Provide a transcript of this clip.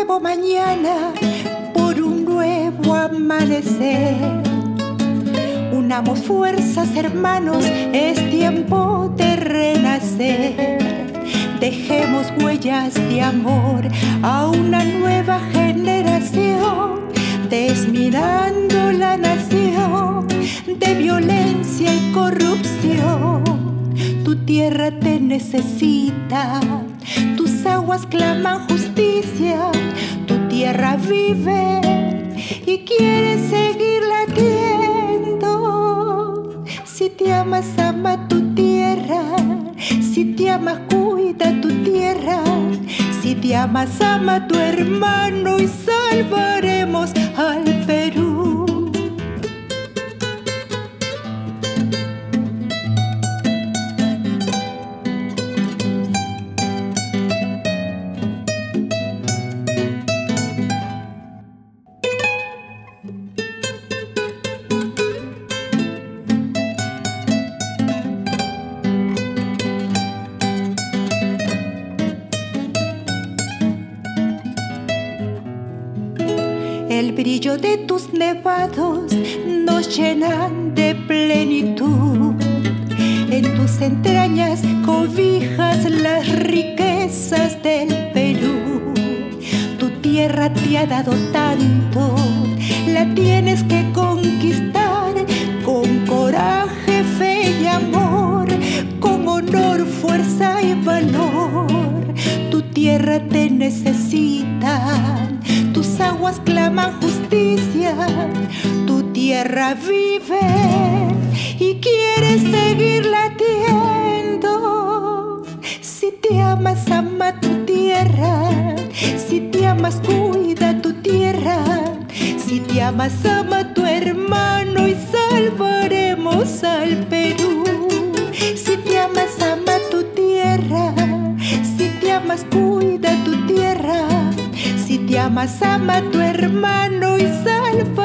nuevo mañana, por un nuevo amanecer. Unamos fuerzas, hermanos, es tiempo de renacer. Dejemos huellas de amor a una nueva generación, desmirando la nación de violencia y corrupción. Tu tierra te necesita, tu aguas claman justicia, tu tierra vive y quiere seguir latiendo. Si te amas, ama tu tierra, si te amas, cuida tu tierra, si te amas, ama tu hermano y salvaremos El brillo de tus nevados nos llenan de plenitud. En tus entrañas cobijas las riquezas del Perú. Tu tierra te ha dado tanto, la tienes que conquistar con coraje, fe y amor, con honor, fuerza y valor. Tu tierra te necesita aguas claman justicia, tu tierra vive y quiere seguir latiendo. Si te amas, ama tu tierra, si te amas, cuida tu tierra, si te amas, ama tu hermano y salvaremos al Perú. Si te amas, ama tu tierra, si te amas, cuida tu tierra. Si te amas, ama a tu hermano y salva